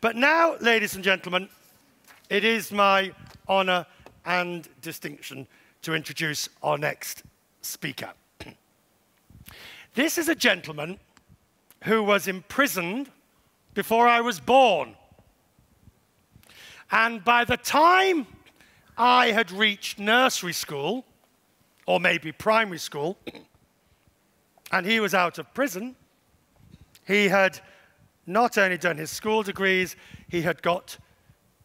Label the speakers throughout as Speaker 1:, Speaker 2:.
Speaker 1: But now, ladies and gentlemen, it is my honour and distinction to introduce our next speaker. this is a gentleman who was imprisoned before I was born. And by the time I had reached nursery school, or maybe primary school, and he was out of prison, he had not only done his school degrees, he had got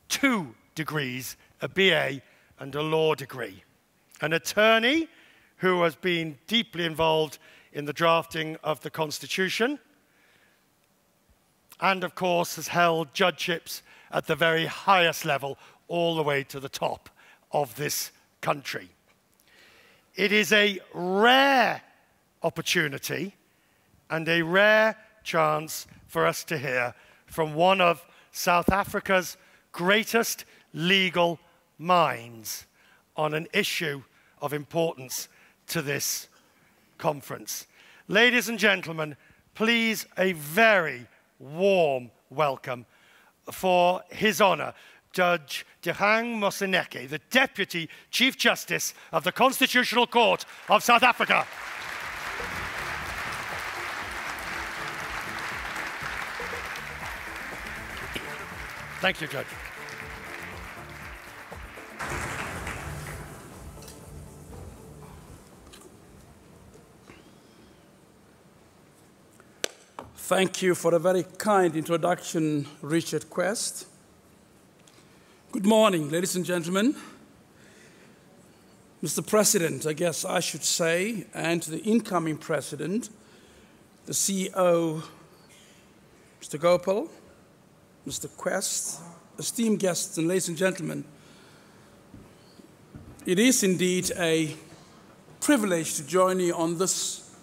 Speaker 1: two degrees, a BA and a law degree. An attorney who has been deeply involved in the drafting of the Constitution, and of course has held judgeships at the very highest level all the way to the top of this country. It is a rare opportunity and a rare chance for us to hear from one of South Africa's greatest legal minds on an issue of importance to this conference. Ladies and gentlemen, please a very warm welcome for His Honour, Judge Dikgang Moseneke, the Deputy Chief Justice of the Constitutional Court of South Africa. Thank you, Judge.
Speaker 2: Thank you for a very kind introduction, Richard Quest. Good morning, ladies and gentlemen. Mr. President, I guess I should say, and to the incoming president, the CEO, Mr. Gopal, Mr. Quest, esteemed guests, and ladies and gentlemen, it is indeed a privilege to join you on this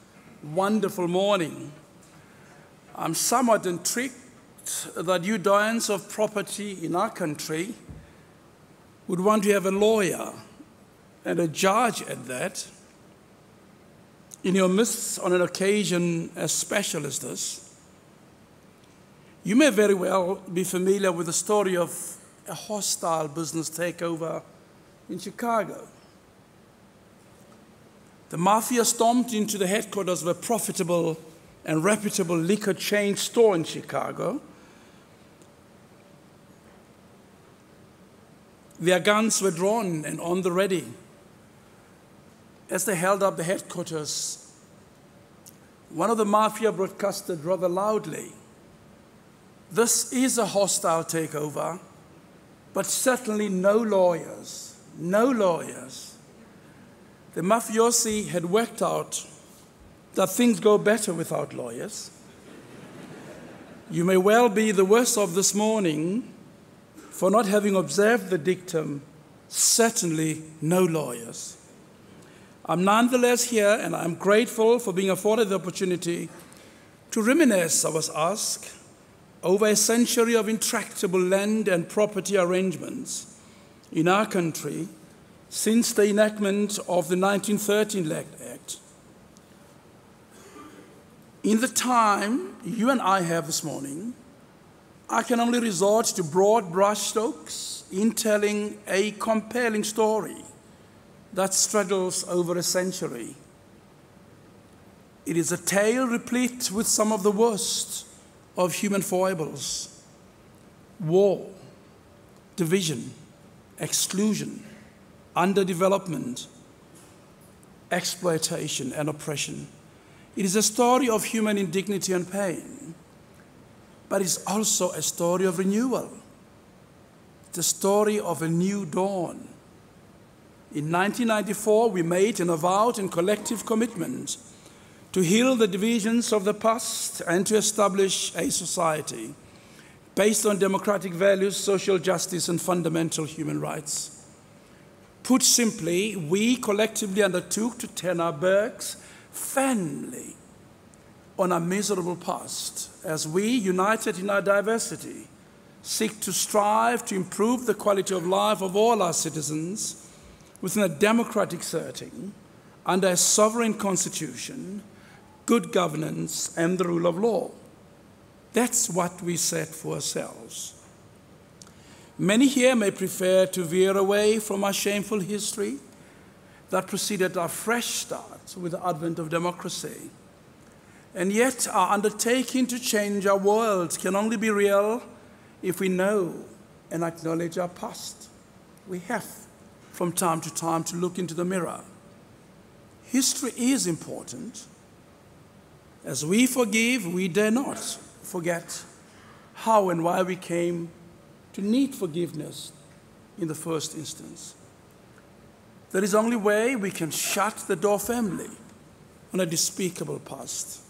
Speaker 2: wonderful morning. I'm somewhat intrigued that you doyens of property in our country would want to have a lawyer and a judge at that in your midst on an occasion as special as this. You may very well be familiar with the story of a hostile business takeover in Chicago. The mafia stormed into the headquarters of a profitable and reputable liquor chain store in Chicago. Their guns were drawn and on the ready. As they held up the headquarters, one of the mafia broadcasted rather loudly this is a hostile takeover, but certainly no lawyers, no lawyers. The mafiosi had worked out that things go better without lawyers. You may well be the worst of this morning for not having observed the dictum, certainly no lawyers. I'm nonetheless here and I'm grateful for being afforded the opportunity to reminisce, I was asked, over a century of intractable land and property arrangements in our country since the enactment of the 1913 Act. In the time you and I have this morning, I can only resort to broad brushstrokes in telling a compelling story that straddles over a century. It is a tale replete with some of the worst of human foibles war, division, exclusion, underdevelopment, exploitation, and oppression. It is a story of human indignity and pain, but it's also a story of renewal. the story of a new dawn. In 1994, we made an avowed and collective commitment to heal the divisions of the past and to establish a society based on democratic values, social justice, and fundamental human rights. Put simply, we collectively undertook to turn our backs firmly on our miserable past as we, united in our diversity, seek to strive to improve the quality of life of all our citizens within a democratic setting under a sovereign constitution good governance, and the rule of law. That's what we set for ourselves. Many here may prefer to veer away from our shameful history that preceded our fresh start with the advent of democracy. And yet, our undertaking to change our world can only be real if we know and acknowledge our past. We have, from time to time, to look into the mirror. History is important. As we forgive, we dare not forget how and why we came to need forgiveness in the first instance. There is only way we can shut the door firmly on a despicable past.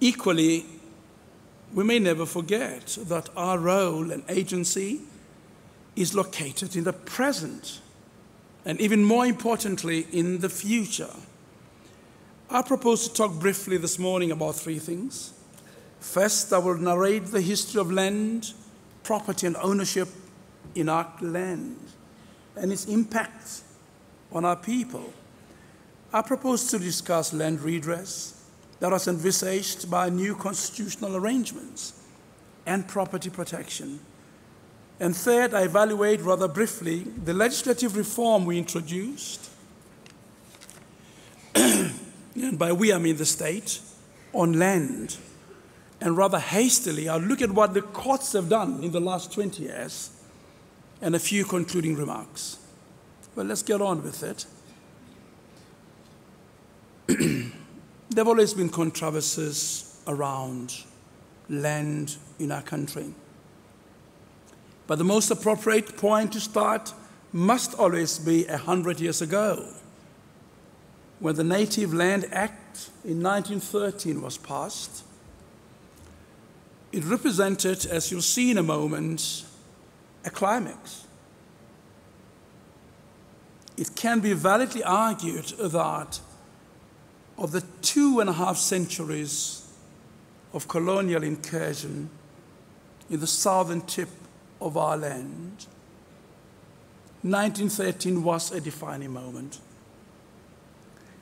Speaker 2: Equally, we may never forget that our role and agency is located in the present and even more importantly, in the future. I propose to talk briefly this morning about three things. First, I will narrate the history of land, property, and ownership in our land and its impact on our people. I propose to discuss land redress that was envisaged by new constitutional arrangements and property protection. And third, I evaluate rather briefly the legislative reform we introduced, and by we I mean the state, on land. And rather hastily, I'll look at what the courts have done in the last 20 years and a few concluding remarks. Well, let's get on with it. there have always been controversies around land in our country. But the most appropriate point to start must always be a hundred years ago, when the Native Land Act in 1913 was passed. It represented, as you'll see in a moment, a climax. It can be validly argued that of the two and a half centuries of colonial incursion in the southern tip of our land, 1913 was a defining moment.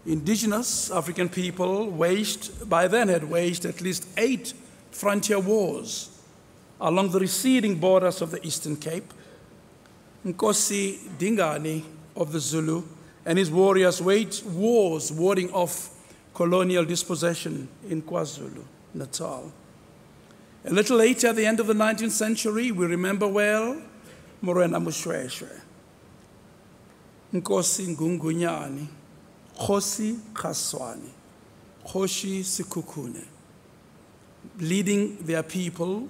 Speaker 2: Indigenous African people waged, by then had waged at least eight frontier wars along the receding borders of the Eastern Cape. Nkosi Dingani of the Zulu and his warriors waged wars warding off colonial dispossession in KwaZulu Natal. A little later, at the end of the 19th century, we remember well Morena Mushweshwe, Nkosi Ngungunyani, Khosi Kaswani, Khoshi Sekhukhune, leading their people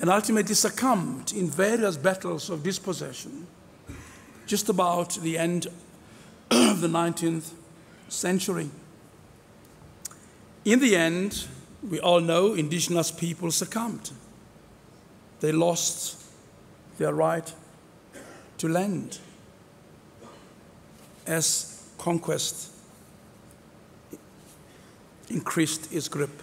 Speaker 2: and ultimately succumbed in various battles of dispossession just about the end of the 19th century. In the end, we all know indigenous people succumbed. They lost their right to land as conquest increased its grip.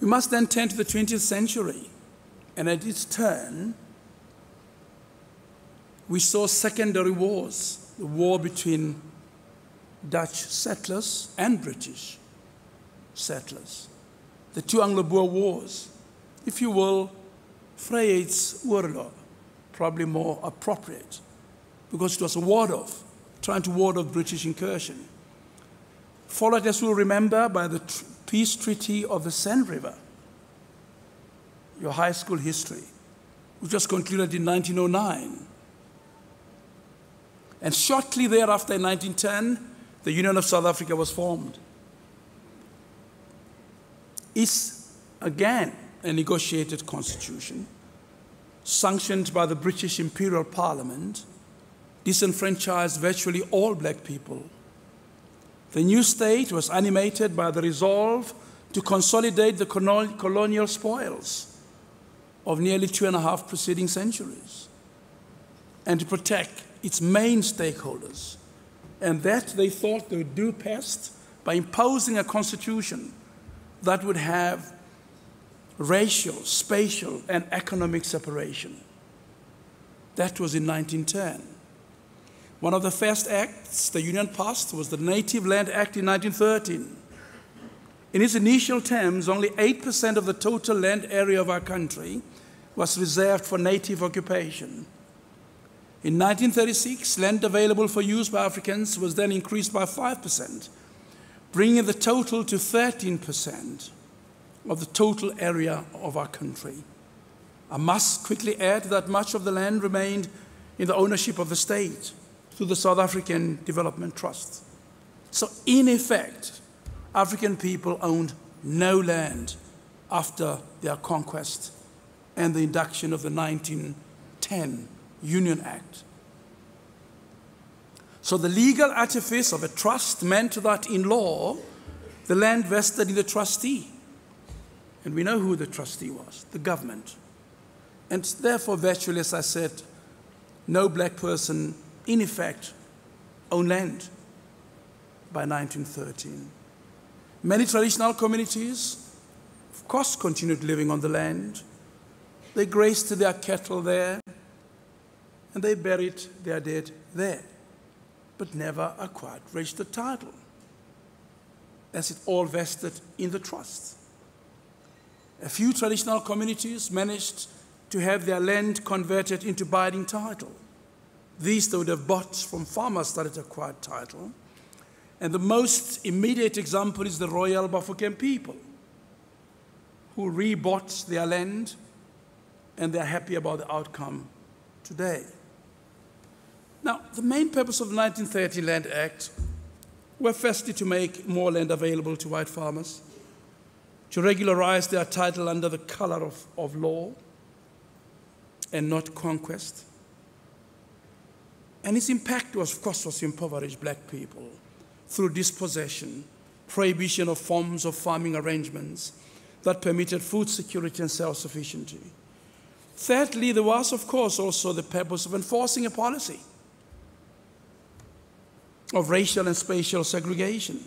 Speaker 2: We must then turn to the 20th century, and at its turn, we saw secondary wars the war between Dutch settlers and British settlers. The two Anglo-Boer wars, if you will, Vryheids Oorlog, probably more appropriate, because it was a ward off, trying to ward off British incursion. Followed, as you'll remember, by the peace treaty of the Seine River, your high school history, which was concluded in 1909. And shortly thereafter, in 1910, the Union of South Africa was formed. It's again a negotiated constitution sanctioned by the British Imperial Parliament, disenfranchised virtually all black people. The new state was animated by the resolve to consolidate the colonial spoils of nearly two and a half preceding centuries and to protect its main stakeholders and that they thought they would do best by imposing a constitution that would have racial, spatial, and economic separation. That was in 1910. One of the first acts the Union passed was the Native Land Act in 1913. In its initial terms, only 8% of the total land area of our country was reserved for native occupation. In 1936, land available for use by Africans was then increased by 5%, bringing the total to 13% of the total area of our country. I must quickly add that much of the land remained in the ownership of the state through the South African Development Trust. So, in effect, African people owned no land after their conquest and the induction of the 1910 Union Act. So, the legal artifice of a trust meant that in law, the land vested in the trustee. And we know who the trustee was the government. And therefore, virtually, as I said, no black person, in effect, owned land by 1913. Many traditional communities, of course, continued living on the land. They grazed their cattle there, and they buried their dead there, but never acquired registered title, as it all vested in the trust. A few traditional communities managed to have their land converted into binding title. These they would have bought from farmers that had acquired title. And the most immediate example is the Royal Bafokeng people, who rebought their land and they're happy about the outcome today. Now, the main purpose of the 1930 Land Act were firstly to make more land available to white farmers, to regularize their title under the color of, of law and not conquest. And its impact was, of course, was to impoverish black people through dispossession, prohibition of forms of farming arrangements that permitted food security and self sufficiency. Thirdly, there was, of course, also the purpose of enforcing a policy of racial and spatial segregation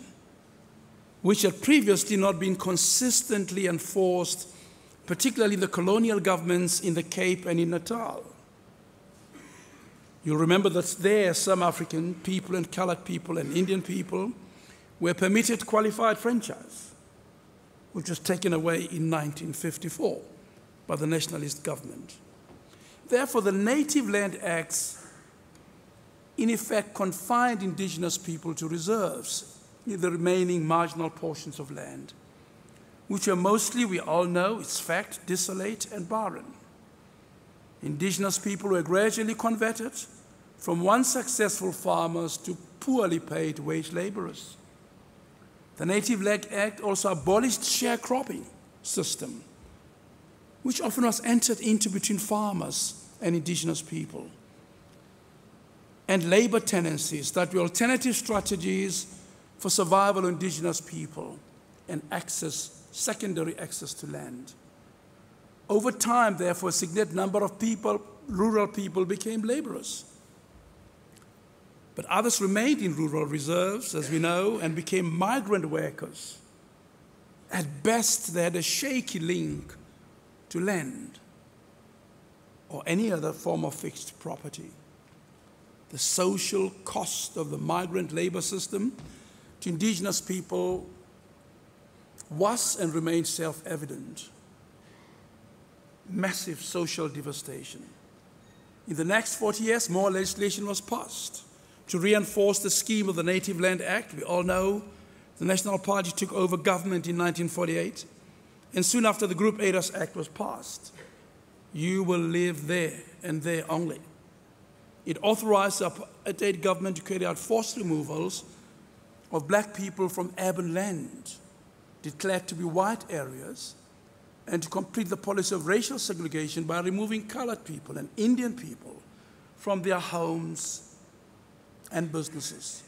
Speaker 2: which had previously not been consistently enforced, particularly in the colonial governments in the Cape and in Natal. You'll remember that there, some African people and colored people and Indian people were permitted qualified franchise, which was taken away in 1954 by the nationalist government. Therefore, the Native Land Acts, in effect, confined indigenous people to reserves in the remaining marginal portions of land, which are mostly, we all know, it's fact, desolate and barren. Indigenous people were gradually converted from once successful farmers to poorly paid wage laborers. The Native Land Act also abolished sharecropping system, which often was entered into between farmers and indigenous people, and labor tenancies that were alternative strategies for survival of indigenous people and access, secondary access to land. Over time, therefore, a significant number of people, rural people, became laborers. But others remained in rural reserves, as we know, and became migrant workers. At best, they had a shaky link to land or any other form of fixed property. The social cost of the migrant labor system to indigenous people was and remains self evident. Massive social devastation. In the next 40 years, more legislation was passed to reinforce the scheme of the Native Land Act. We all know the National Party took over government in 1948, and soon after the Group Areas Act was passed. You will live there and there only. It authorized the apartheid government to carry out forced removals of black people from urban land declared to be white areas and to complete the policy of racial segregation by removing colored people and Indian people from their homes and businesses.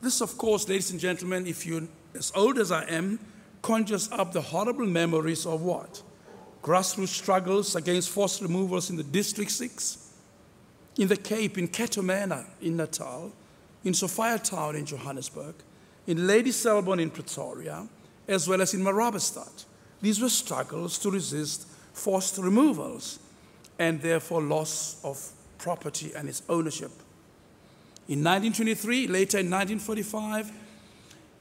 Speaker 2: This, of course, ladies and gentlemen, if you're as old as I am, conjures up the horrible memories of what? Grassroots struggles against forced removals in the District 6, in the Cape, in Manor, in Natal, in Sophiatown in Johannesburg, in Lady Selborne in Pretoria, as well as in Marabastad. These were struggles to resist forced removals and therefore loss of property and its ownership. In 1923, later in 1945,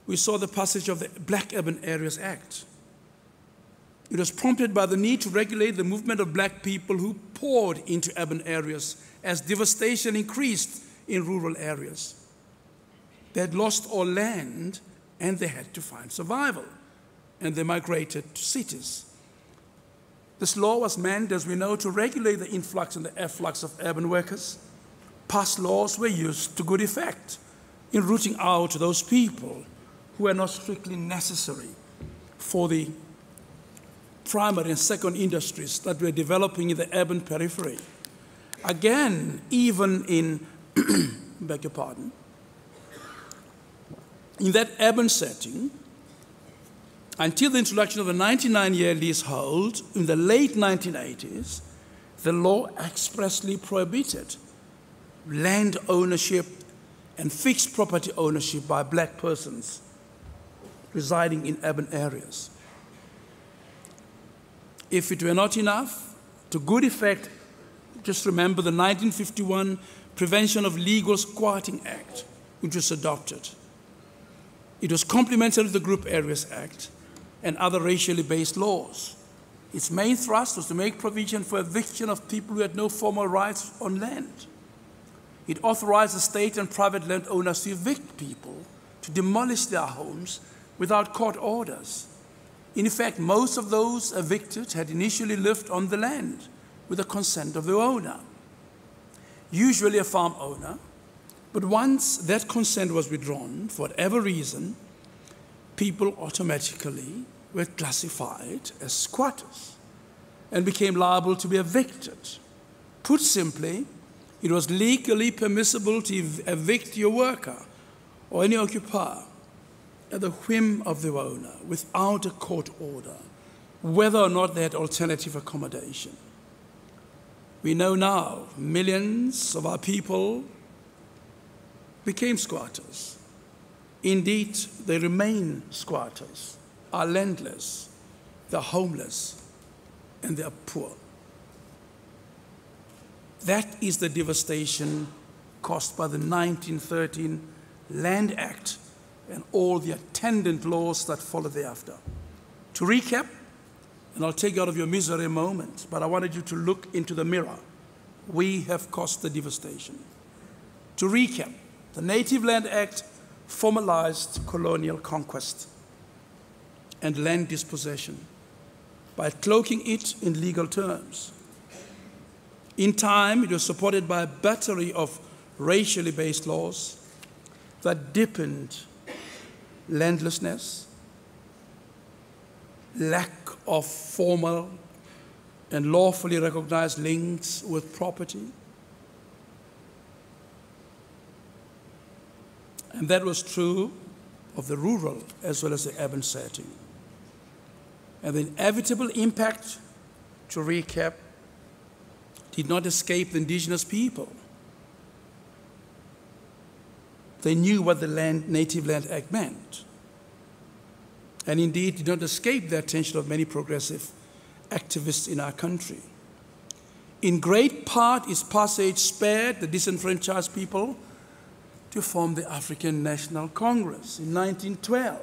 Speaker 2: we saw the passage of the Black Urban Areas Act. It was prompted by the need to regulate the movement of black people who poured into urban areas as devastation increased in rural areas. They had lost all land and they had to find survival, and they migrated to cities. This law was meant, as we know, to regulate the influx and the efflux of urban workers. Past laws were used to good effect in rooting out those people who were not strictly necessary for the primary and second industries that were developing in the urban periphery. Again, even in, beg your pardon, in that urban setting, until the introduction of the 99 year leasehold in the late 1980s, the law expressly prohibited land ownership and fixed property ownership by black persons residing in urban areas. If it were not enough, to good effect, just remember the 1951 Prevention of Illegal Squatting Act, which was adopted. It was complementary to the Group Areas Act and other racially based laws. Its main thrust was to make provision for eviction of people who had no formal rights on land. It authorized the state and private landowners to evict people, to demolish their homes without court orders. In fact, most of those evicted had initially lived on the land with the consent of the owner, usually a farm owner. But once that consent was withdrawn, for whatever reason, people automatically were classified as squatters and became liable to be evicted. Put simply, it was legally permissible to evict your worker or any occupier at the whim of the owner without a court order, whether or not they had alternative accommodation. We know now millions of our people became squatters. Indeed, they remain squatters, are landless, they're homeless, and they're poor. That is the devastation caused by the 1913 Land Act and all the attendant laws that followed thereafter. To recap, and I'll take you out of your misery a moment, but I wanted you to look into the mirror. We have caused the devastation. To recap, the Native Land Act formalized colonial conquest and land dispossession by cloaking it in legal terms. In time, it was supported by a battery of racially based laws that deepened landlessness, lack of formal and lawfully recognized links with property. And that was true of the rural as well as the urban setting. And the inevitable impact, to recap, did not escape the indigenous people. They knew what the land, Native Land Act meant. And indeed did not escape the attention of many progressive activists in our country. In great part, its passage spared the disenfranchised people to form the African National Congress in 1912.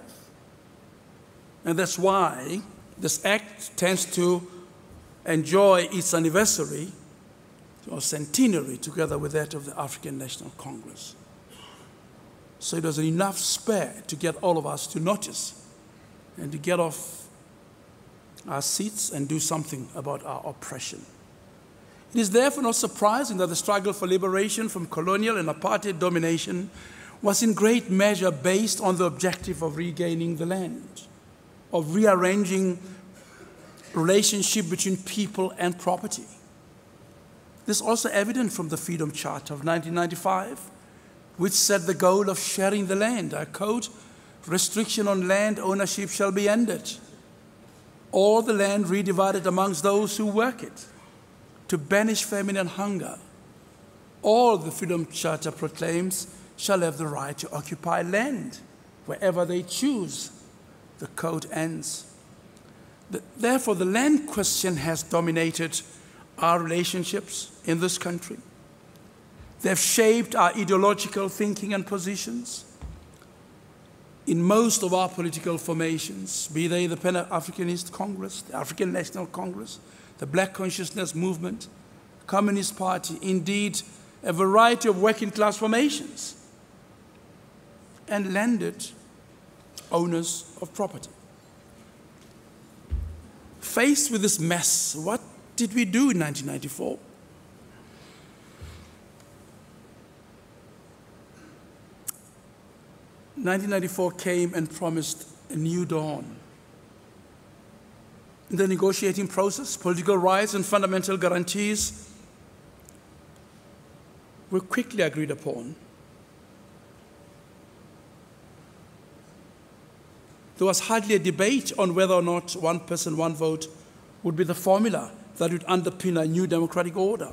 Speaker 2: And that's why this act tends to enjoy its anniversary or centenary together with that of the African National Congress. So it was enough spare to get all of us to notice and to get off our seats and do something about our oppression. It is therefore not surprising that the struggle for liberation from colonial and apartheid domination was in great measure based on the objective of regaining the land, of rearranging relationship between people and property. This is also evident from the Freedom Charter of 1995 which set the goal of sharing the land. I quote, restriction on land ownership shall be ended. All the land redivided amongst those who work it, to banish famine and hunger. All the Freedom Charter proclaims shall have the right to occupy land wherever they choose. The code ends. Therefore, the land question has dominated our relationships in this country. They've shaped our ideological thinking and positions. in most of our political formations, be they the Pan Africanist Congress, the African National Congress, the Black Consciousness Movement, Communist Party, indeed, a variety of working class formations, and landed owners of property. Faced with this mess, what did we do in 1994? Nineteen ninety four came and promised a new dawn. In the negotiating process, political rights and fundamental guarantees were quickly agreed upon. There was hardly a debate on whether or not one person, one vote would be the formula that would underpin a new democratic order.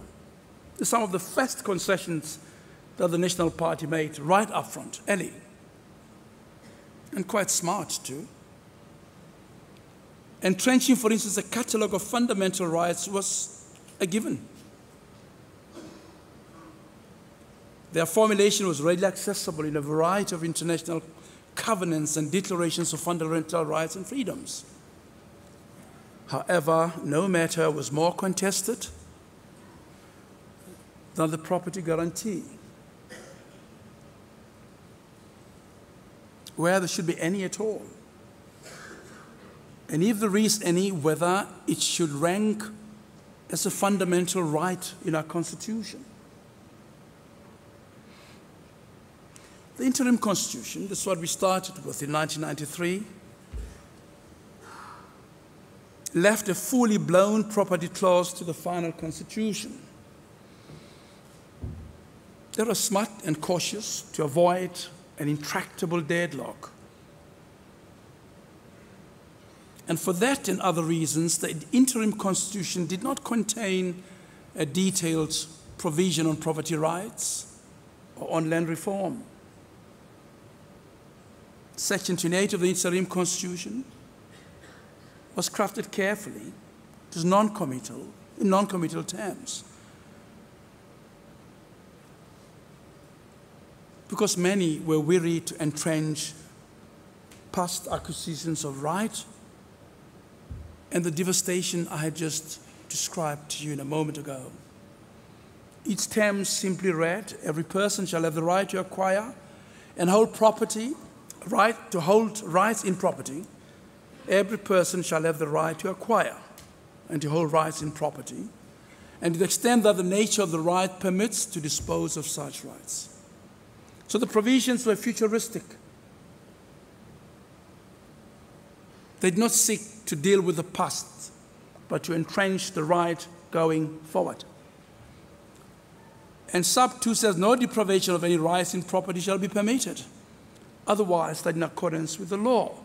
Speaker 2: Some of the first concessions that the National Party made right up front, early, and quite smart too. Entrenching, for instance, a catalogue of fundamental rights was a given. Their formulation was readily accessible in a variety of international covenants and declarations of fundamental rights and freedoms. However, no matter was more contested than the property guarantee, where there should be any at all. And if there is any, whether it should rank as a fundamental right in our Constitution. The interim constitution, this is what we started with in 1993, left a fully blown property clause to the final constitution. They were smart and cautious to avoid an intractable deadlock. And for that and other reasons, the interim constitution did not contain a detailed provision on property rights or on land reform. Section 28 of the interim constitution was crafted carefully. Was non-committal, in non-committal terms. Because many were weary to entrench past acquisitions of right and the devastation I had just described to you in a moment ago. Each term simply read, every person shall have the right to acquire and hold property, right to hold rights in property. Every person shall have the right to acquire and to hold rights in property, and to the extent that the nature of the right permits to dispose of such rights. So the provisions were futuristic. They did not seek to deal with the past, but to entrench the right going forward. And sub 2 says no deprivation of any rights in property shall be permitted. Otherwise, that in accordance with the law.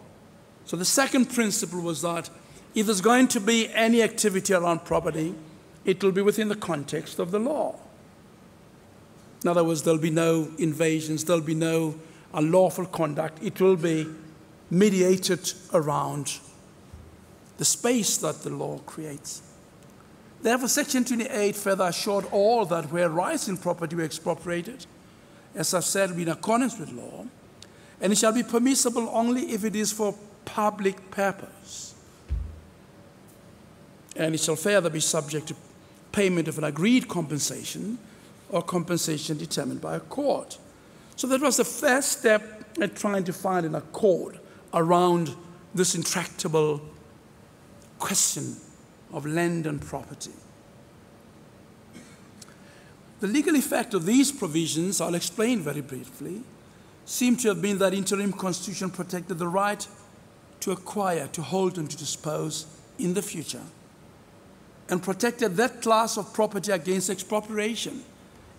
Speaker 2: So the second principle was that if there's going to be any activity around property, it will be within the context of the law. In other words, there'll be no invasions, there'll be no unlawful conduct. It will be mediated around the space that the law creates. Therefore, Section 28 further assured all that where rights in property were expropriated, as I've said, in accordance with law, and it shall be permissible only if it is for public purpose. And it shall further be subject to payment of an agreed compensation or compensation determined by a court. So that was the first step in trying to find an accord around this intractable question of land and property. The legal effect of these provisions, I'll explain very briefly, seem to have been that interim constitution protected the right to acquire, to hold, and to dispose in the future, and protected that class of property against expropriation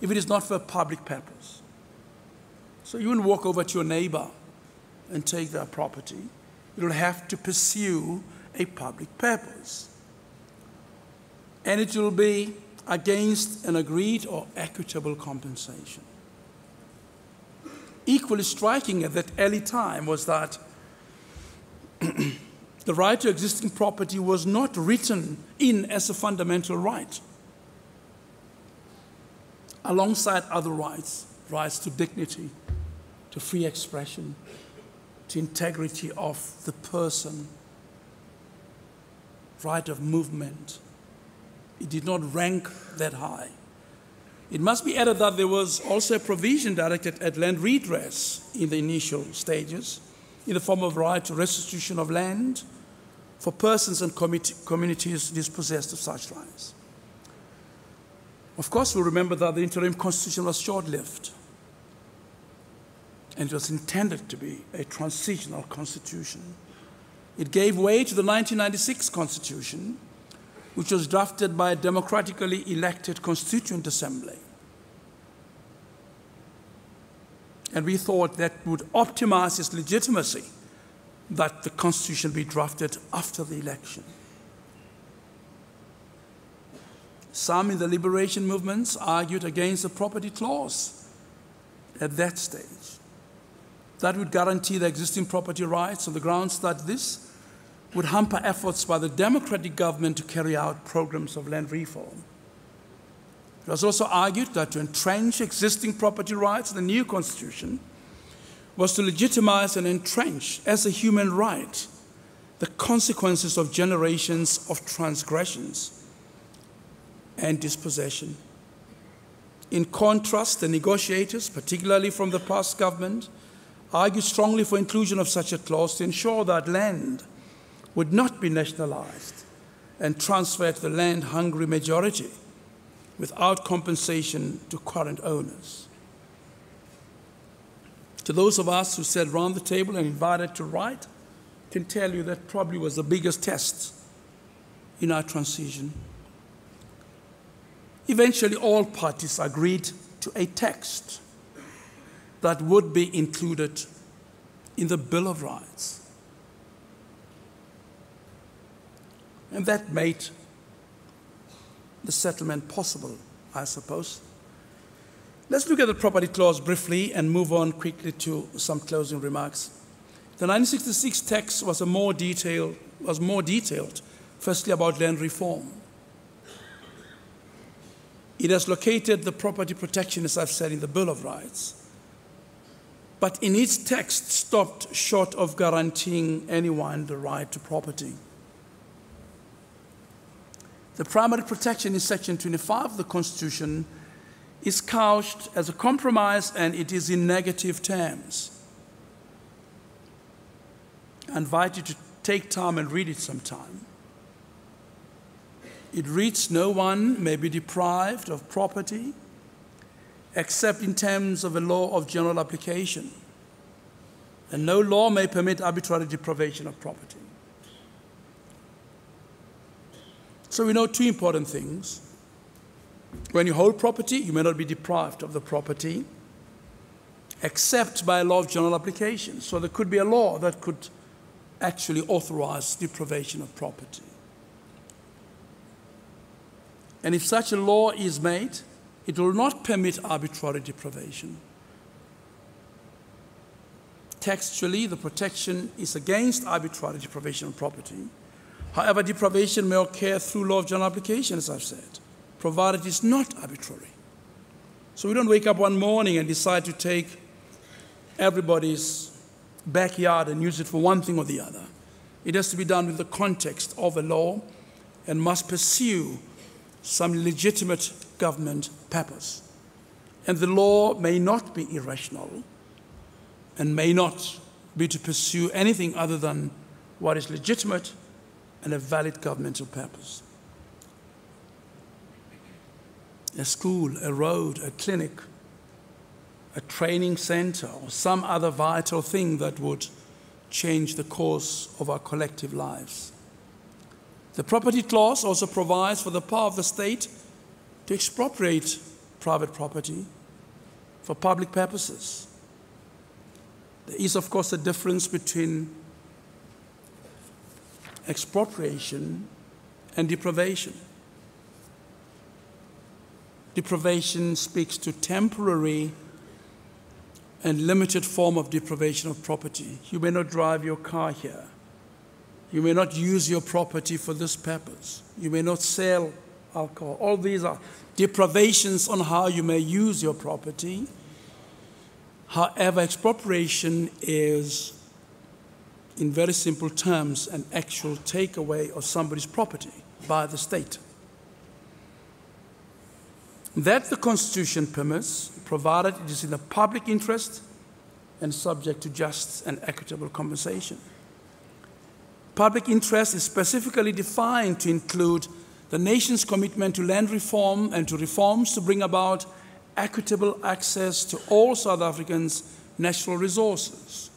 Speaker 2: if it is not for a public purpose. So you wouldn't walk over to your neighbor and take their property. You'll have to pursue a public purpose. And it will be against an agreed or equitable compensation. Equally striking at that early time was that the right to existing property was not written in as a fundamental right alongside other rights rights to dignity, to free expression, to integrity of the person, right of movement. It did not rank that high. It must be added that there was also a provision directed at land redress in the initial stages in the form of right to restitution of land for persons and communities dispossessed of such lands. Of course, we remember that the interim constitution was short lived and it was intended to be a transitional constitution. It gave way to the 1996 constitution, which was drafted by a democratically elected constituent assembly. And we thought that would optimize its legitimacy that the constitution be drafted after the election. Some in the liberation movements argued against the property clause at that stage. That would guarantee the existing property rights on the grounds that this would hamper efforts by the democratic government to carry out programs of land reform. It was also argued that to entrench existing property rights in the new constitution was to legitimize and entrench as a human right the consequences of generations of transgressions and dispossession. In contrast, the negotiators, particularly from the past government, argued strongly for inclusion of such a clause to ensure that land would not be nationalized and transferred to the land hungry majority without compensation to current owners. To those of us who sat around the table and invited to write, can tell you that probably was the biggest test in our transition. Eventually, all parties agreed to a text that would be included in the Bill of Rights. And that made the settlement possible, I suppose. Let's look at the property clause briefly and move on quickly to some closing remarks. The 1966 text was, a more, detailed, was more detailed, firstly about land reform. It has located the property protection, as I've said, in the Bill of Rights but in its text stopped short of guaranteeing anyone the right to property. The primary protection in Section 25 of the Constitution is couched as a compromise and it is in negative terms. I invite you to take time and read it sometime. It reads No one may be deprived of property except in terms of a law of general application. And no law may permit arbitrary deprivation of property. So we know two important things. When you hold property, you may not be deprived of the property except by a law of general application. So there could be a law that could actually authorize deprivation of property. And if such a law is made, it will not permit arbitrary deprivation. Textually, the protection is against arbitrary deprivation of property. However, deprivation may occur through law of general application, as I've said, provided it's not arbitrary. So we don't wake up one morning and decide to take everybody's backyard and use it for one thing or the other. It has to be done with the context of a law and must pursue some legitimate government purpose. And the law may not be irrational and may not be to pursue anything other than what is legitimate and a valid governmental purpose. A school, a road, a clinic, a training center, or some other vital thing that would change the course of our collective lives. The property clause also provides for the power of the state to expropriate private property for public purposes. There is, of course, a difference between expropriation and deprivation. Deprivation speaks to temporary and limited form of deprivation of property. You may not drive your car here. You may not use your property for this purpose. You may not sell alcohol. All these are deprivations on how you may use your property. However, expropriation is in very simple terms, an actual takeaway of somebody's property by the state. That the Constitution permits, provided it is in the public interest and subject to just and equitable compensation. Public interest is specifically defined to include the nation's commitment to land reform and to reforms to bring about equitable access to all South Africans' natural resources.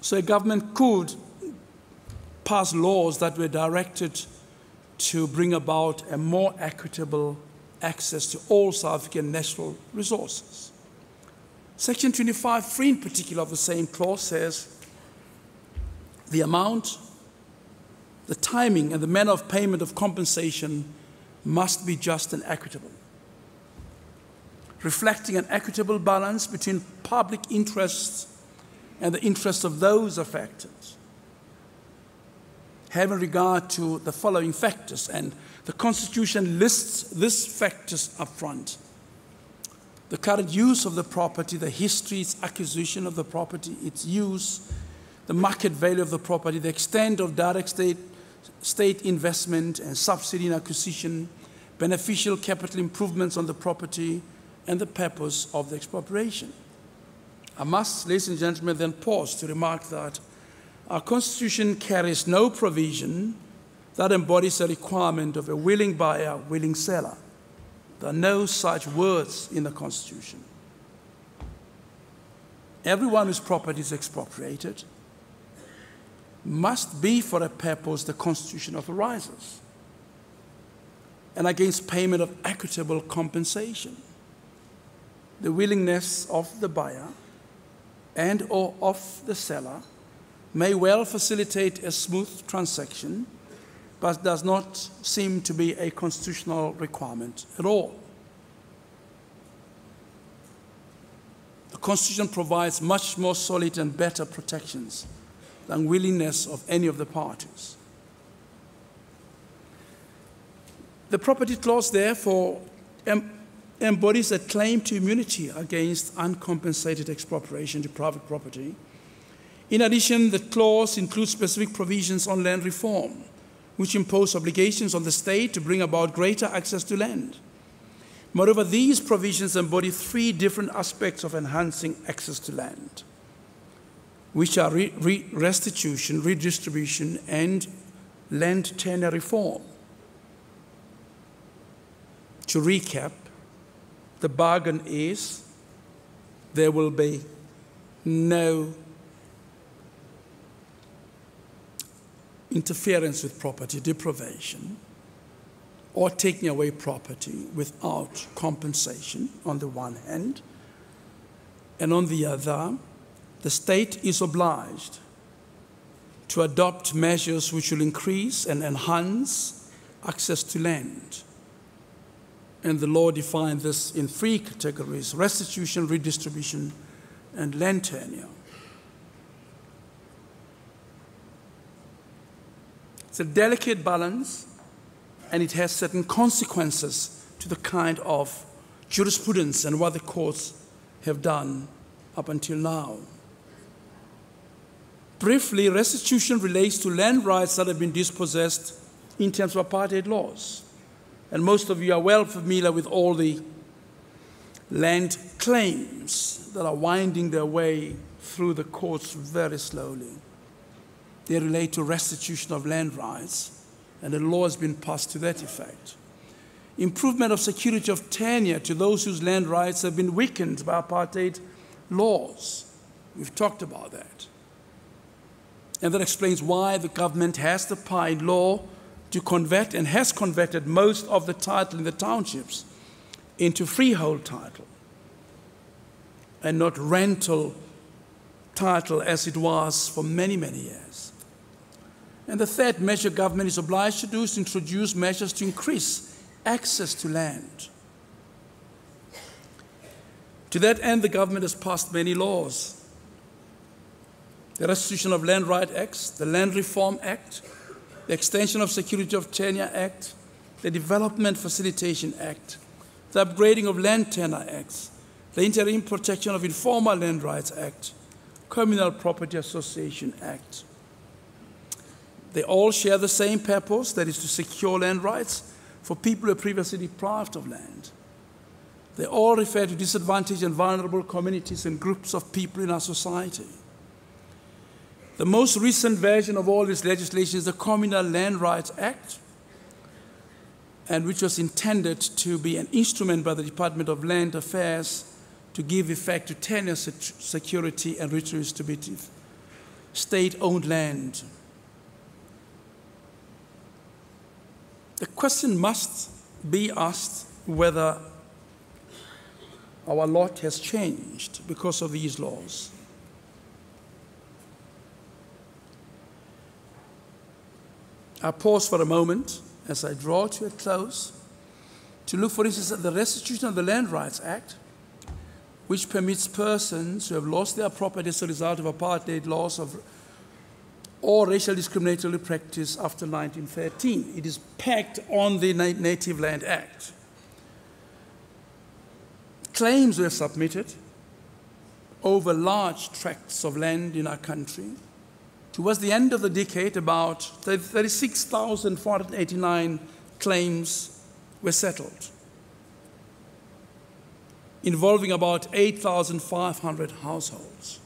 Speaker 2: So a government could pass laws that were directed to bring about a more equitable access to all South African natural resources. Section 25, 3 in particular of the same clause says the amount, the timing, and the manner of payment of compensation must be just and equitable, reflecting an equitable balance between public interests and the interests of those affected, having regard to the following factors, and the Constitution lists these factors up front. The current use of the property, the history, its acquisition of the property, its use, the market value of the property, the extent of direct state, state investment and subsidy in acquisition, beneficial capital improvements on the property, and the purpose of the expropriation. I must, ladies and gentlemen, then pause to remark that our Constitution carries no provision that embodies a requirement of a willing buyer, willing seller. There are no such words in the Constitution. Everyone whose property is expropriated must be for a purpose the Constitution authorizes and against payment of equitable compensation. The willingness of the buyer and or of the seller may well facilitate a smooth transaction but does not seem to be a constitutional requirement at all. The Constitution provides much more solid and better protections than willingness of any of the parties. The property clause, therefore, embodies a claim to immunity against uncompensated expropriation to private property. In addition, the clause includes specific provisions on land reform, which impose obligations on the state to bring about greater access to land. Moreover, these provisions embody three different aspects of enhancing access to land which are re re restitution, redistribution, and land tenure reform. To recap, the bargain is there will be no interference with property deprivation or taking away property without compensation on the one hand, and on the other, the state is obliged to adopt measures which will increase and enhance access to land. And the law defined this in three categories restitution, redistribution, and land tenure. It's a delicate balance, and it has certain consequences to the kind of jurisprudence and what the courts have done up until now. Briefly, restitution relates to land rights that have been dispossessed in terms of apartheid laws. And most of you are well familiar with all the land claims that are winding their way through the courts very slowly. They relate to restitution of land rights, and a law has been passed to that effect. Improvement of security of tenure to those whose land rights have been weakened by apartheid laws. We've talked about that. And that explains why the government has the power in law to convert and has converted most of the title in the townships into freehold title and not rental title as it was for many, many years. And the third measure government is obliged to do is to introduce measures to increase access to land. To that end, the government has passed many laws the Restitution of Land Right Acts, the Land Reform Act, the Extension of Security of Tenure Act, the Development Facilitation Act, the Upgrading of Land Tenure Acts, the Interim Protection of Informal Land Rights Act, Communal Property Association Act. They all share the same purpose, that is to secure land rights for people who are previously deprived of land. They all refer to disadvantaged and vulnerable communities and groups of people in our society. The most recent version of all this legislation is the Communal Land Rights Act, and which was intended to be an instrument by the Department of Land Affairs to give effect to tenure security and redistributive state owned land. The question must be asked whether our lot has changed because of these laws. I pause for a moment as I draw to a close to look, for instance, at the Restitution of the Land Rights Act, which permits persons who have lost their property as a result of apartheid laws of or racial discriminatory practice after 1913. It is packed on the Native Land Act. Claims were submitted over large tracts of land in our country Towards the end of the decade, about 36,489 claims were settled, involving about 8,500 households.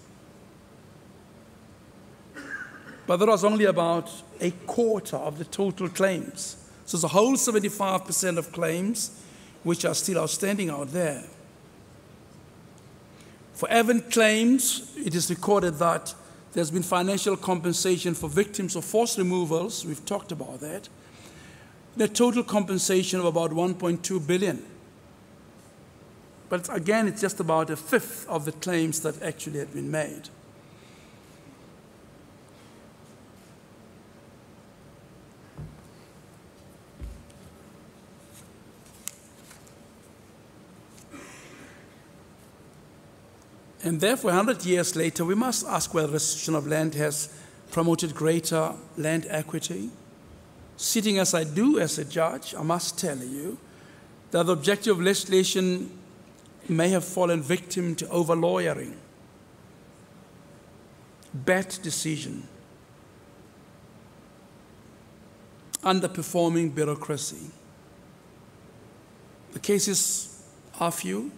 Speaker 2: But there was only about a quarter of the total claims. So the whole 75% of claims which are still outstanding out there. For errant claims, it is recorded that there's been financial compensation for victims of forced removals. We've talked about that. The total compensation of about 1.2 billion. But again, it's just about a fifth of the claims that actually had been made. And therefore, 100 years later, we must ask whether the restitution of land has promoted greater land equity. Sitting as I do as a judge, I must tell you that the objective of legislation may have fallen victim to over lawyering, bad decision, underperforming bureaucracy. The cases are few,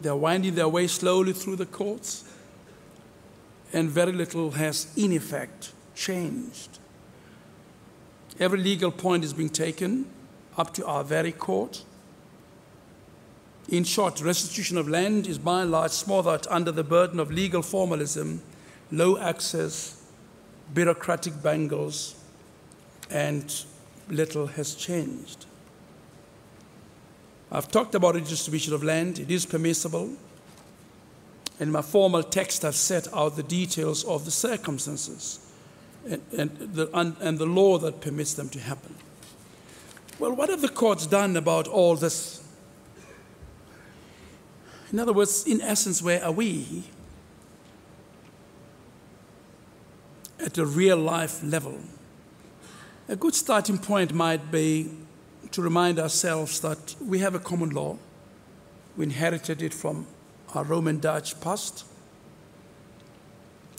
Speaker 2: they're winding their way slowly through the courts, and very little has, in effect, changed. Every legal point is being taken up to our very court. In short, restitution of land is by and large smothered under the burden of legal formalism, low access, bureaucratic bangles, and little has changed. I've talked about redistribution of land. It is permissible. In my formal text, I've set out the details of the circumstances and, and, the, and, and the law that permits them to happen. Well, what have the courts done about all this? In other words, in essence, where are we at a real life level? A good starting point might be to remind ourselves that we have a common law. We inherited it from our Roman Dutch past.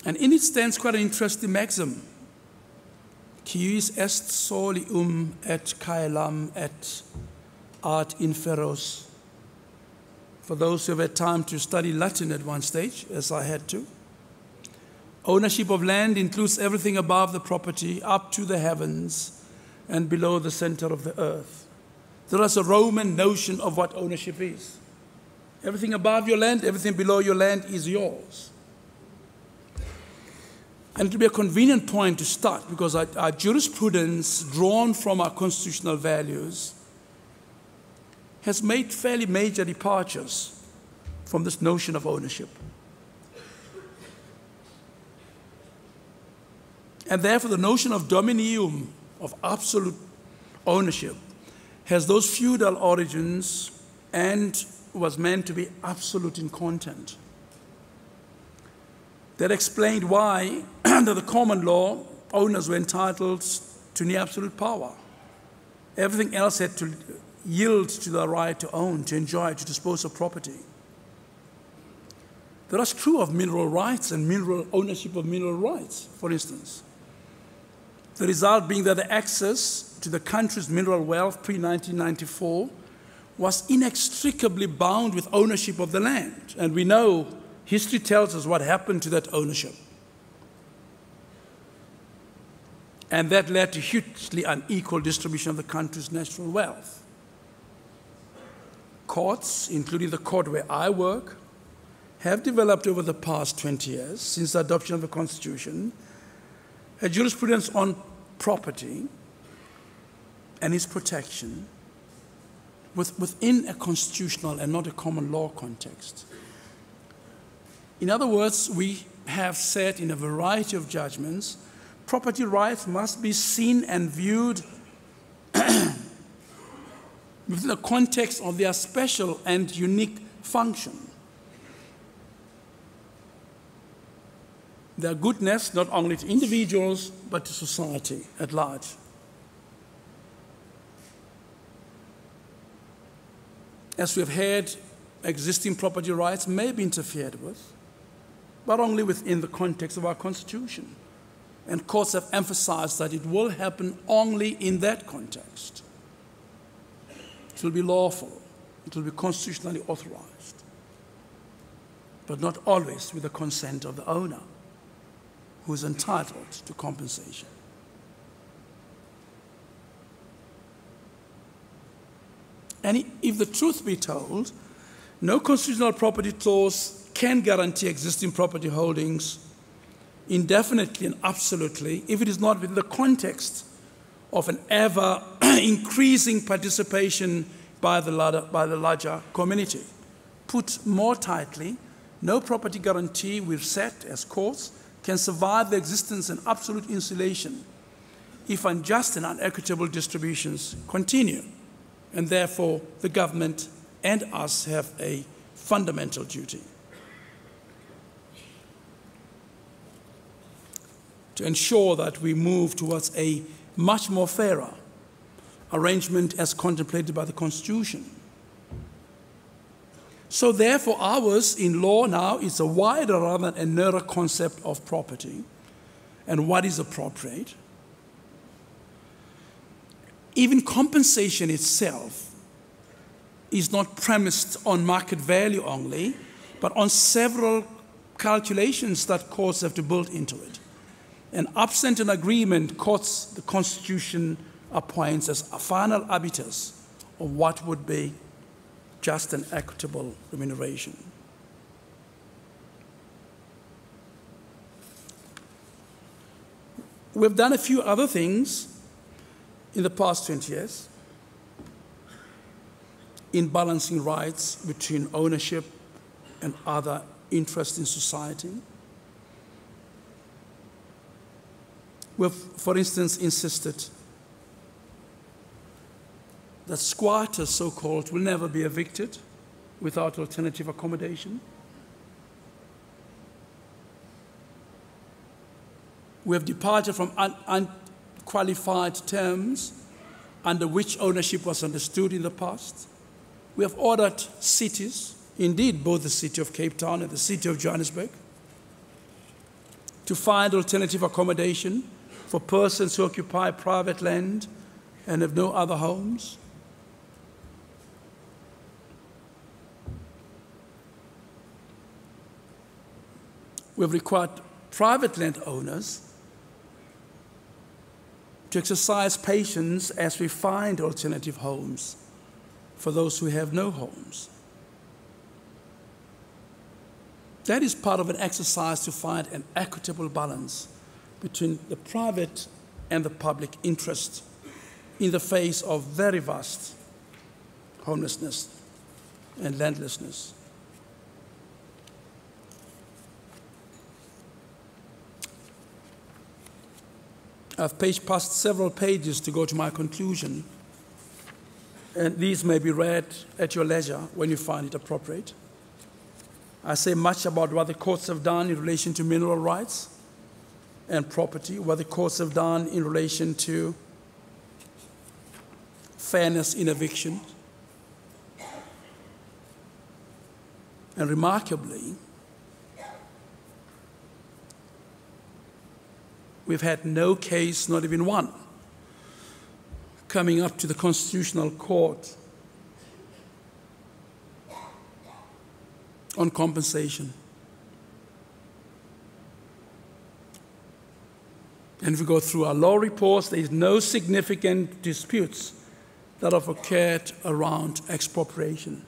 Speaker 2: And in it stands quite an interesting maxim. Quis est solum et caelum et ad inferos. For those who have had time to study Latin at one stage, as I had to, ownership of land includes everything above the property, up to the heavens, and below the center of the earth. There is a Roman notion of what ownership is. Everything above your land, everything below your land is yours. And it will be a convenient point to start because our, our jurisprudence, drawn from our constitutional values, has made fairly major departures from this notion of ownership. And therefore, the notion of dominium, of absolute ownership, has those feudal origins and was meant to be absolute in content. That explained why, under the common law, owners were entitled to near absolute power. Everything else had to yield to the right to own, to enjoy, to dispose of property. That is true of mineral rights and mineral ownership of mineral rights, for instance. The result being that the access to the country's mineral wealth pre 1994 was inextricably bound with ownership of the land. And we know history tells us what happened to that ownership. And that led to hugely unequal distribution of the country's natural wealth. Courts, including the court where I work, have developed over the past 20 years, since the adoption of the Constitution, a jurisprudence on property and its protection with, within a constitutional and not a common law context. In other words, we have said in a variety of judgments property rights must be seen and viewed within the context of their special and unique function. Their goodness not only to individuals but to society at large. As we have heard, existing property rights may be interfered with, but only within the context of our Constitution. And courts have emphasized that it will happen only in that context. It will be lawful, it will be constitutionally authorized, but not always with the consent of the owner, who is entitled to compensation. And if the truth be told, no constitutional property clause can guarantee existing property holdings indefinitely and absolutely if it is not within the context of an ever increasing participation by the, larger, by the larger community. Put more tightly, no property guarantee we've set as courts can survive the existence and absolute insulation if unjust and unequitable distributions continue. And therefore, the government and us have a fundamental duty. to ensure that we move towards a much more fairer arrangement as contemplated by the Constitution. So, therefore, ours in law now is a wider rather than a narrow concept of property and what is appropriate. Even compensation itself is not premised on market value only, but on several calculations that courts have to build into it. And absent an agreement, courts, the Constitution appoints as a final arbiters of what would be just and equitable remuneration. We've done a few other things in the past 20 years in balancing rights between ownership and other interests in society. We've, for instance, insisted that squatters, so called, will never be evicted without alternative accommodation. We have departed from un- unqualified terms under which ownership was understood in the past. We have ordered cities, indeed, both the city of Cape Town and the city of Johannesburg, to find alternative accommodation for persons who occupy private land and have no other homes. We've required private landowners to exercise patience as we find alternative homes for those who have no homes. That is part of an exercise to find an equitable balance between the private and the public interest in the face of very vast homelessness and landlessness. I've paged past several pages to go to my conclusion, and these may be read at your leisure when you find it appropriate. I say much about what the courts have done in relation to mineral rights and property, what the courts have done in relation to fairness in eviction. And remarkably, We've had no case, not even one, coming up to the Constitutional Court on compensation. And if we go through our law reports, there is no significant disputes that have occurred around expropriation.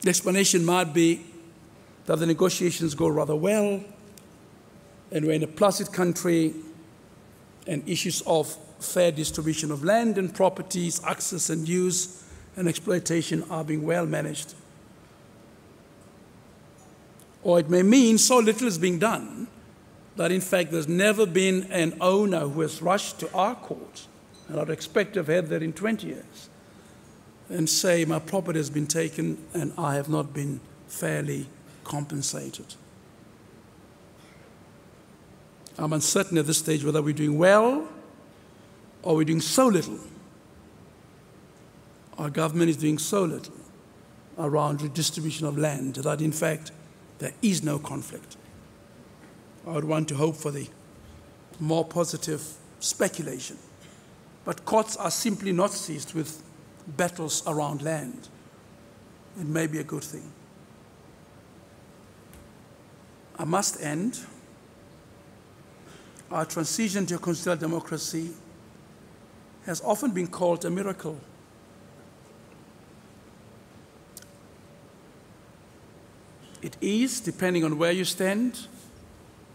Speaker 2: The explanation might be that the negotiations go rather well, and we're in a placid country, and issues of fair distribution of land and properties, access and use, and exploitation are being well managed. Or it may mean so little is being done that, in fact, there's never been an owner who has rushed to our court, and I'd expect to have had that in 20 years, and say, My property has been taken and I have not been fairly compensated. I'm uncertain at this stage whether we're doing well or we're doing so little. Our government is doing so little around redistribution of land that, in fact, there is no conflict. I would want to hope for the more positive speculation. But courts are simply not seized with battles around land. It may be a good thing. I must end. Our transition to a constitutional democracy has often been called a miracle. It is, depending on where you stand.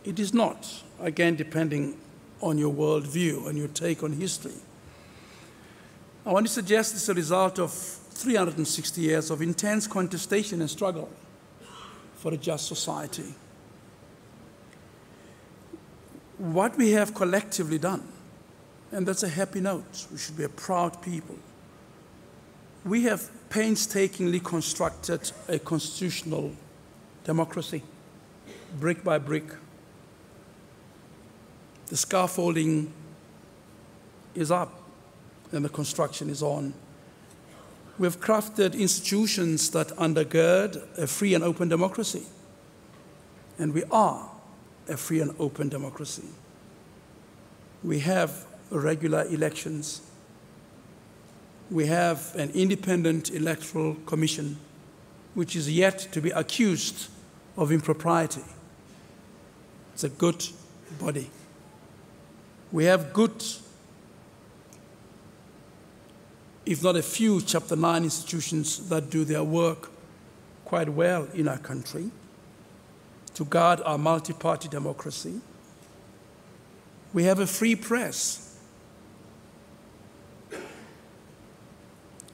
Speaker 2: It is not, again, depending on your worldview and your take on history. I want to suggest it's a result of 360 years of intense contestation and struggle for a just society. What we have collectively done, and that's a happy note, we should be a proud people. We have painstakingly constructed a constitutional democracy, brick by brick. The scaffolding is up and the construction is on. We've crafted institutions that undergird a free and open democracy. And we are a free and open democracy. We have regular elections. We have an independent electoral commission, which is yet to be accused of impropriety. It's a good body. We have good, if not a few, Chapter 9 institutions that do their work quite well in our country to guard our multi party democracy. We have a free press.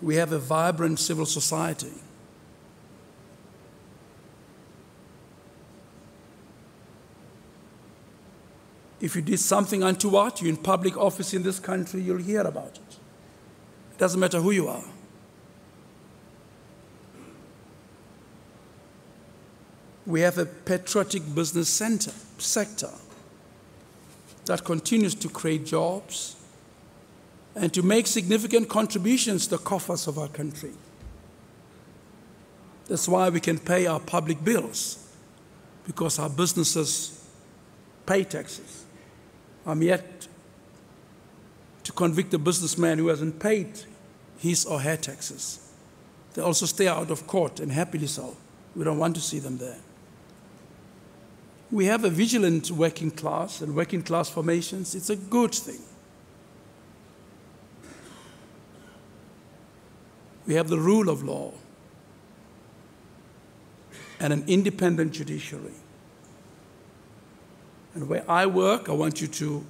Speaker 2: We have a vibrant civil society. If you did something untoward, you're in public office in this country, you'll hear about it. It doesn't matter who you are. We have a patriotic business center, sector that continues to create jobs and to make significant contributions to the coffers of our country. That's why we can pay our public bills, because our businesses pay taxes. I'm yet to convict a businessman who hasn't paid his or her taxes. They also stay out of court, and happily so. We don't want to see them there. We have a vigilant working class and working class formations. It's a good thing. We have the rule of law and an independent judiciary. And where I work, I want you to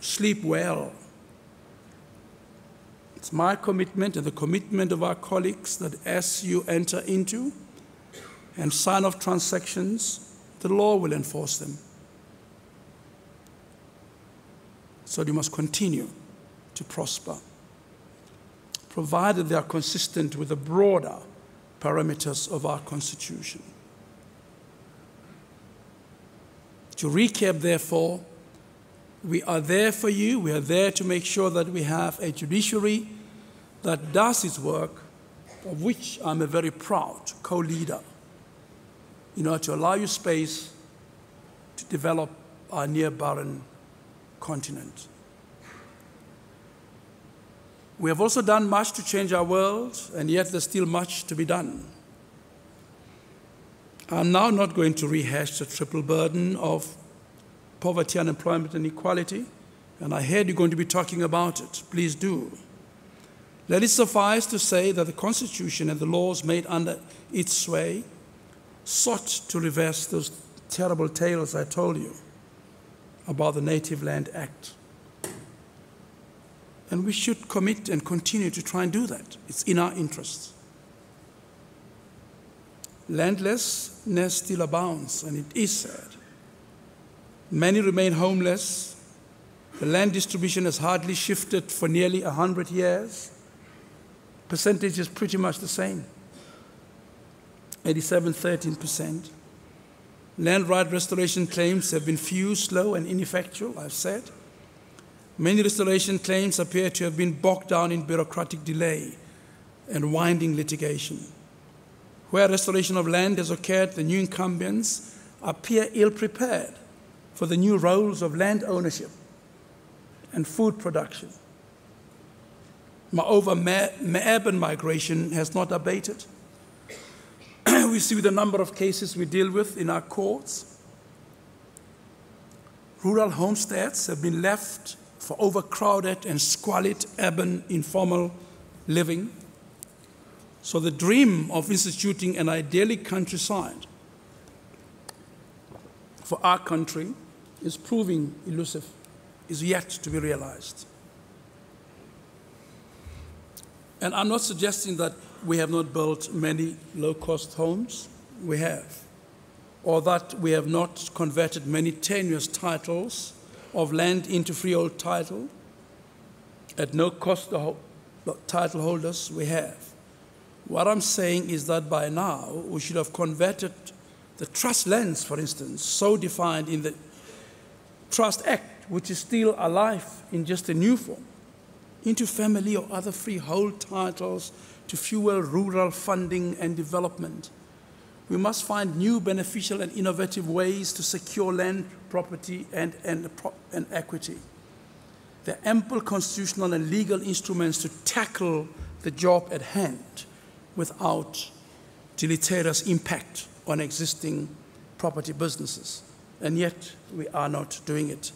Speaker 2: sleep well. It's my commitment and the commitment of our colleagues that as you enter into and sign off transactions, the law will enforce them. So you must continue to prosper, provided they are consistent with the broader parameters of our Constitution. To recap, therefore, we are there for you. We are there to make sure that we have a judiciary that does its work, of which I'm a very proud co leader, in order to allow you space to develop our near barren continent. We have also done much to change our world, and yet there's still much to be done. I'm now not going to rehash the triple burden of poverty, unemployment, and equality, and I heard you're going to be talking about it. Please do. Let it suffice to say that the Constitution and the laws made under its sway sought to reverse those terrible tales I told you about the Native Land Act. And we should commit and continue to try and do that. It's in our interests. Landlessness still abounds, and it is sad. Many remain homeless. The land distribution has hardly shifted for nearly 100 years. Percentage is pretty much the same 87 13%. Land right restoration claims have been few, slow, and ineffectual, I've said. Many restoration claims appear to have been bogged down in bureaucratic delay and winding litigation. Where restoration of land has occurred, the new incumbents appear ill prepared for the new roles of land ownership and food production. Moreover, urban migration has not abated. we see the number of cases we deal with in our courts. Rural homesteads have been left for overcrowded and squalid urban informal living. So the dream of instituting an idyllic countryside for our country is proving elusive, is yet to be realized. And I'm not suggesting that we have not built many low cost homes. We have. Or that we have not converted many tenuous titles of land into freehold title at no cost to title holders. We have. What I'm saying is that by now we should have converted the trust lands, for instance, so defined in the Trust Act, which is still alive in just a new form, into family or other freehold titles to fuel rural funding and development. We must find new beneficial and innovative ways to secure land property and, and, and equity. There are ample constitutional and legal instruments to tackle the job at hand without deleterious impact on existing property businesses. And yet, we are not doing it.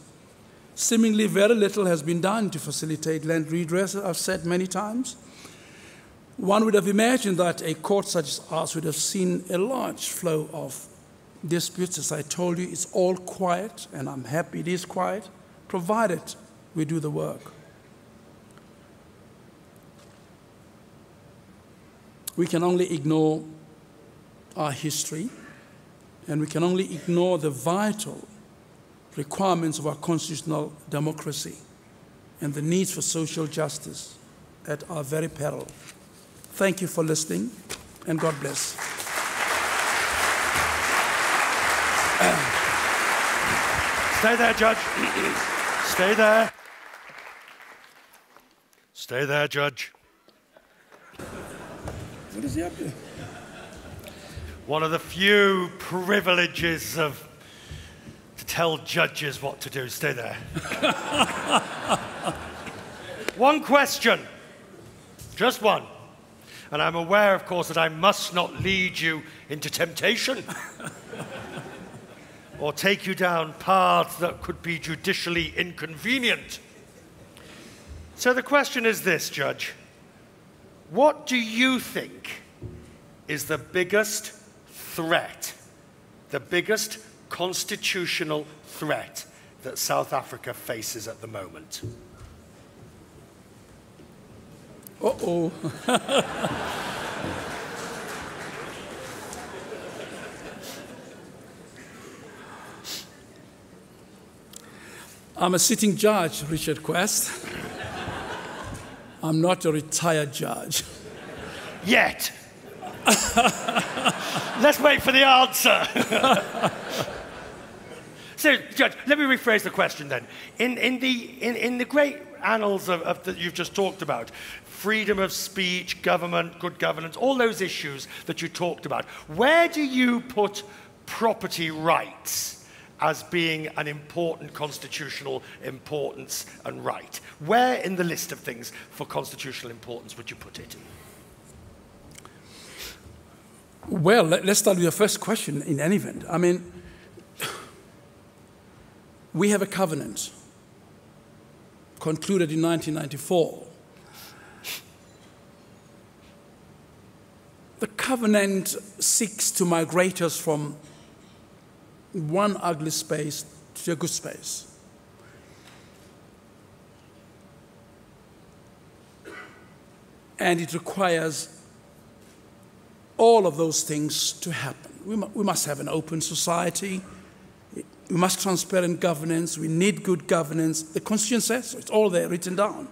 Speaker 2: Seemingly, very little has been done to facilitate land redress, I've said many times. One would have imagined that a court such as ours would have seen a large flow of disputes. As I told you, it's all quiet, and I'm happy it is quiet, provided we do the work. We can only ignore our history, and we can only ignore the vital requirements of our constitutional democracy and the needs for social justice at our very peril. Thank you for listening, and God bless.
Speaker 1: Stay there, Judge. Stay there. Stay there, Judge.
Speaker 2: What is he up to?
Speaker 1: One of the few privileges of to tell judges what to do. Stay there. one question. Just one. And I'm aware, of course, that I must not lead you into temptation or take you down paths that could be judicially inconvenient. So the question is this, Judge. What do you think is the biggest threat, the biggest constitutional threat that South Africa faces at the moment?
Speaker 2: Uh oh. I'm a sitting judge, Richard Quest. I'm not a retired judge.
Speaker 1: Yet. Let's wait for the answer. so, Judge, let me rephrase the question then. In, in, the, in, in the great annals of, of that you've just talked about, freedom of speech, government, good governance, all those issues that you talked about, where do you put property rights? as being an important constitutional importance and right. Where in the list of things for constitutional importance would you put it?
Speaker 2: Well, let's start with your first question in any event. I mean, we have a covenant concluded in 1994. The covenant seeks to migrate us from one ugly space to a good space. And it requires all of those things to happen. We, we must have an open society. We must transparent governance. We need good governance. The Constitution says so. It's all there written down.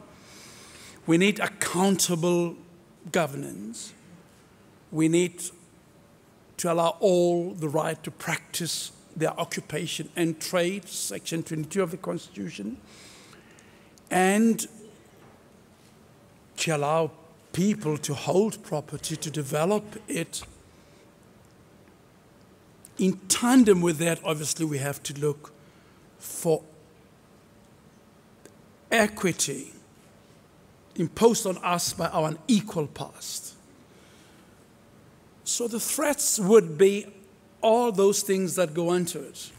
Speaker 2: We need accountable governance. We need to allow all the right to practice their occupation and trade, Section 22 of the Constitution, and to allow people to hold property, to develop it. In tandem with that, obviously, we have to look for equity imposed on us by our unequal past. So the threats would be all those things that go into it.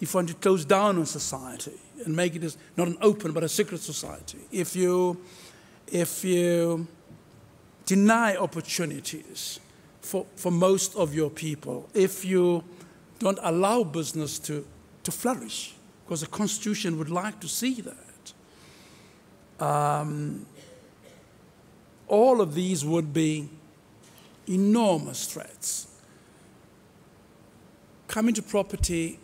Speaker 2: If you want to close down on society and make it as not an open but a secret society, if you, if you deny opportunities for, for most of your people, if you don't allow business to, to flourish, because the Constitution would like to see that. Um, all of these would be enormous threats. Coming to property,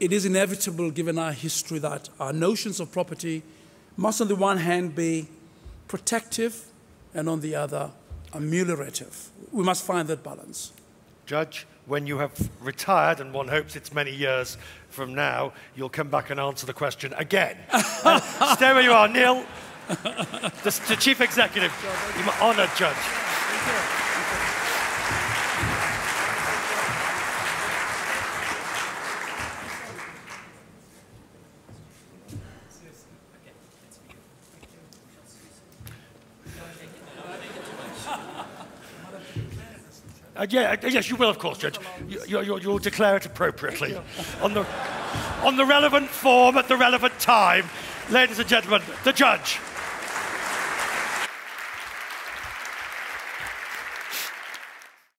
Speaker 2: it is inevitable given our history that our notions of property must, on the one hand, be protective and on the other, ameliorative. We must find that balance.
Speaker 1: Judge, when you have retired, and one hopes it's many years from now, you'll come back and answer the question again. Uh, stay where you are, Neil. The, the Chief Executive, you're honoured, Judge. Uh, yeah, uh, yes, you will, of course, Judge. You, you, you'll declare it appropriately on the, on the relevant form at the relevant time. Ladies and gentlemen, the Judge.